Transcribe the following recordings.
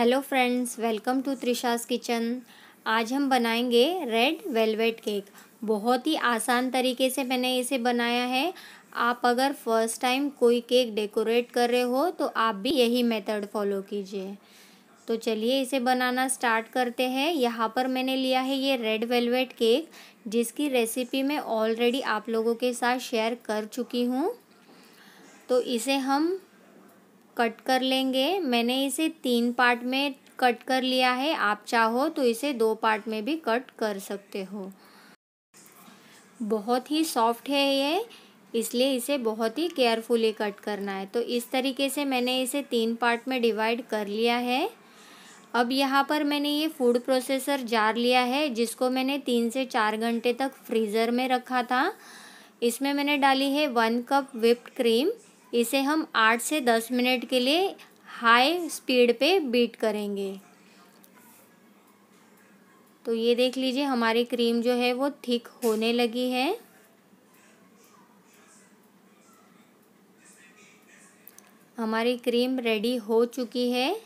Hello friends, welcome to Trisha's kitchen. आज हम बनाएँगे रेड वेलवेट केक। बहुत ही आसान तरीके से मैंने इसे बनाया है। आप अगर फ़र्स्ट टाइम कोई केक डेकोरेट कर रहे हो तो आप भी यही मेथड फॉलो कीजिए। तो चलिए इसे बनाना स्टार्ट करते हैं। यहाँ पर मैंने लिया है ये रेड वेलवेट केक, जिसकी रेसिपी मैं ऑलरेडी आप लोगों के साथ शेयर कर चुकी हूँ। तो इसे हम कट कर लेंगे। मैंने इसे तीन पार्ट में कट कर लिया है। आप चाहो तो इसे दो पार्ट में भी कट कर सकते हो। बहुत ही सॉफ्ट है ये। इसलिए इसे बहुत ही केयरफुली कट करना है। तो इस तरीके से मैंने इसे तीन पार्ट में डिवाइड कर लिया है। अब यहाँ पर मैंने ये फ़ूड प्रोसेसर जार लिया है, जिसको मैंने तीन से चार घंटे तक फ्रीज़र में रखा था। इसमें मैंने डाली है वन कप विप्ड क्रीम। इसे हम आठ से दस मिनट के लिए हाई स्पीड पे बीट करेंगे। तो ये देख लीजिए, हमारी क्रीम जो है वो थिक होने लगी है। हमारी क्रीम रेडी हो चुकी है।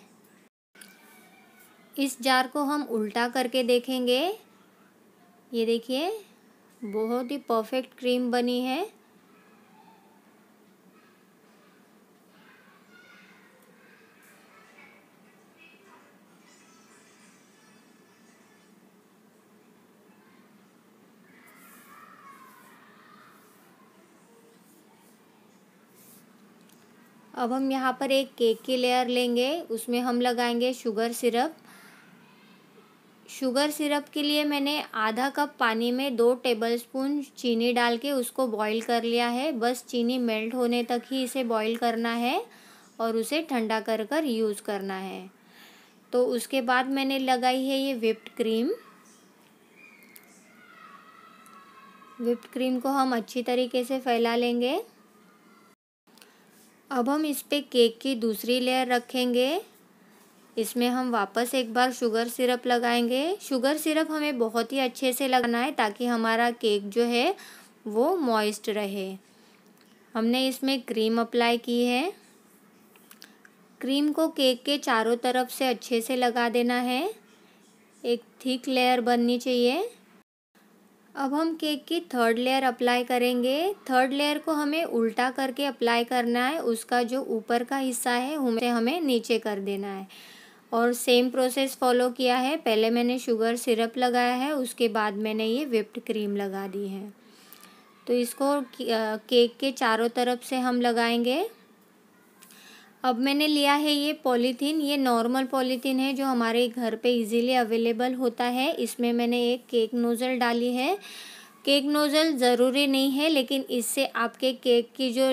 इस जार को हम उल्टा करके देखेंगे। ये देखिए, बहुत ही परफेक्ट क्रीम बनी है। अब हम यहाँ पर एक केक की लेयर लेंगे। उसमें हम लगाएँगे शुगर सिरप शुगर सिरप के लिए मैंने आधा कप पानी में दो टेबलस्पून चीनी डाल के उसको बॉईल कर लिया है। बस चीनी मेल्ट होने तक ही इसे बॉईल करना है और उसे ठंडा कर कर यूज़ करना है। तो उसके बाद मैंने लगाई है ये विप्ड क्रीम विप्ड क्रीम को हम अच्छी तरीके से फैला लेंगे। अब हम इस पर केक की दूसरी लेयर रखेंगे। इसमें हम वापस एक बार शुगर सिरप लगाएँगे। शुगर सिरप हमें बहुत ही अच्छे से लगाना है ताकि हमारा केक जो है वो मॉइस्ट रहे। हमने इसमें क्रीम अप्लाई की है। क्रीम को केक के चारों तरफ़ से अच्छे से लगा देना है। एक थिक लेयर बननी चाहिए। अब हम केक की थर्ड लेयर अप्लाई करेंगे। थर्ड लेयर को हमें उल्टा करके अप्लाई करना है। उसका जो ऊपर का हिस्सा है उसे हमें नीचे कर देना है। और सेम प्रोसेस फॉलो किया है। पहले मैंने शुगर सिरप लगाया है, उसके बाद मैंने ये विप्ड क्रीम लगा दी है। तो इसको केक के चारों तरफ़ से हम लगाएँगे। अब मैंने लिया है ये पॉलीथीन, ये नॉर्मल पॉलीथीन है जो हमारे घर पे इजीली अवेलेबल होता है। इसमें मैंने एक केक नोज़ल डाली है। केक नोज़ल ज़रूरी नहीं है, लेकिन इससे आपके केक की जो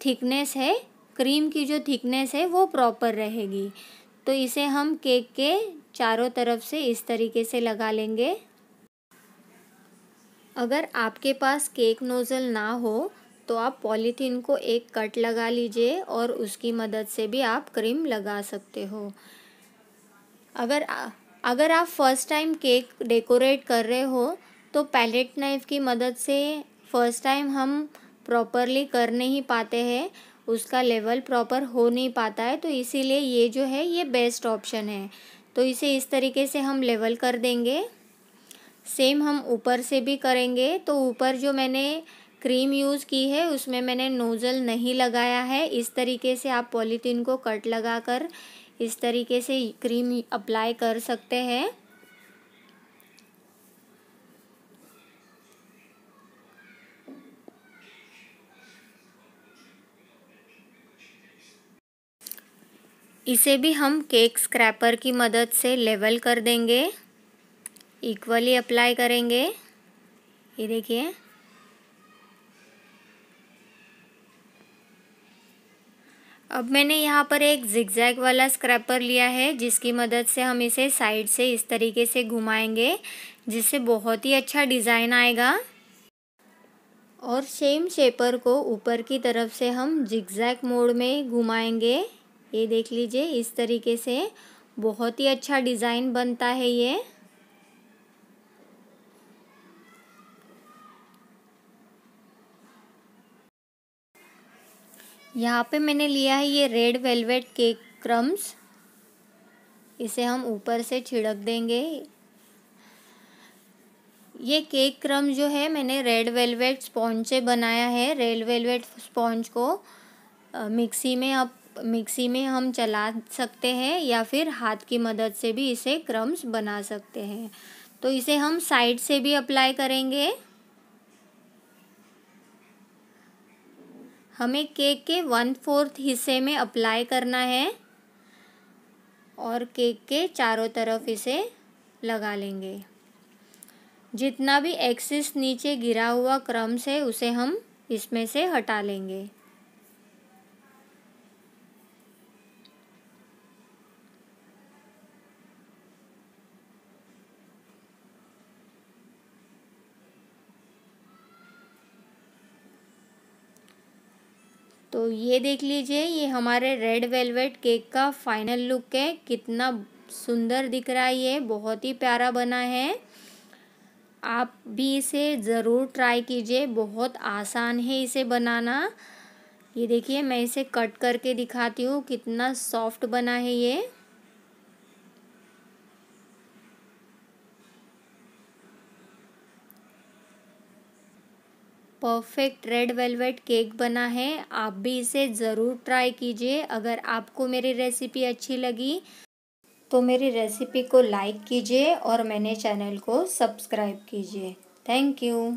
थिकनेस है क्रीम की जो थिकनेस है, वो प्रॉपर रहेगी। तो इसे हम केक के चारों तरफ़ से इस तरीके से लगा लेंगे। अगर आपके पास केक नोज़ल ना हो तो आप पॉलीथीन को एक कट लगा लीजिए और उसकी मदद से भी आप क्रीम लगा सकते हो। अगर अगर आप फ़र्स्ट टाइम केक डेकोरेट कर रहे हो तो पैलेट नाइफ़ की मदद से फ़र्स्ट टाइम हम प्रॉपरली कर नहीं पाते हैं, उसका लेवल प्रॉपर हो नहीं पाता है तो इसीलिए ये जो है, ये बेस्ट ऑप्शन है। तो इसे इस तरीके से हम लेवल कर देंगे। सेम हम ऊपर से भी करेंगे तो ऊपर जो मैंने क्रीम यूज़ की है, उसमें मैंने नोज़ल नहीं लगाया है। इस तरीके से आप पॉलीथीन को कट लगाकर इस तरीके से क्रीम अप्लाई कर सकते हैं। इसे भी हम केक स्क्रैपर की मदद से लेवल कर देंगे। इक्वली अप्लाई करेंगे। ये देखिए। अब मैंने यहाँ पर एक जिगजैग वाला स्क्रैपर लिया है, जिसकी मदद से हम इसे साइड से इस तरीके से घुमाएँगे, जिससे बहुत ही अच्छा डिज़ाइन आएगा। और सेम शेपर को ऊपर की तरफ़ से हम जिगजैग मोड में घुमाएँगे। ये देख लीजिए, इस तरीके से बहुत ही अच्छा डिज़ाइन बनता है ये। यहाँ पे मैंने लिया है ये रेड वेलवेट केक क्रम्स इसे हम ऊपर से छिड़क देंगे। ये केक क्रम जो है, मैंने रेड वेलवेट स्पॉन्ज से बनाया है। रेड वेलवेट स्पॉन्ज को मिक्सी में आप मिक्सी में हम चला सकते हैं या फिर हाथ की मदद से भी इसे क्रम्स बना सकते हैं। तो इसे हम साइड से भी अप्लाई करेंगे। हमें केक के वन फोर्थ हिस्से में अप्लाई करना है और केक के चारों तरफ़ इसे लगा लेंगे। जितना भी एक्सिस नीचे गिरा हुआ क्रम्स है उसे हम इसमें से हटा लेंगे। तो ये देख लीजिए, ये हमारे रेड वेलवेट केक का फाइनल लुक है। कितना सुंदर दिख रहा है ये, बहुत ही प्यारा बना है। आप भी इसे ज़रूर ट्राई कीजिए, बहुत आसान है इसे बनाना। ये देखिए, मैं इसे कट करके दिखाती हूँ, कितना सॉफ्ट बना है ये। परफेक्ट रेड वेलवेट केक बना है, आप भी इसे ज़रूर ट्राई कीजिए। अगर आपको मेरी रेसिपी अच्छी लगी तो मेरी रेसिपी को लाइक कीजिए और मैंने चैनल को सब्सक्राइब कीजिए। Thank you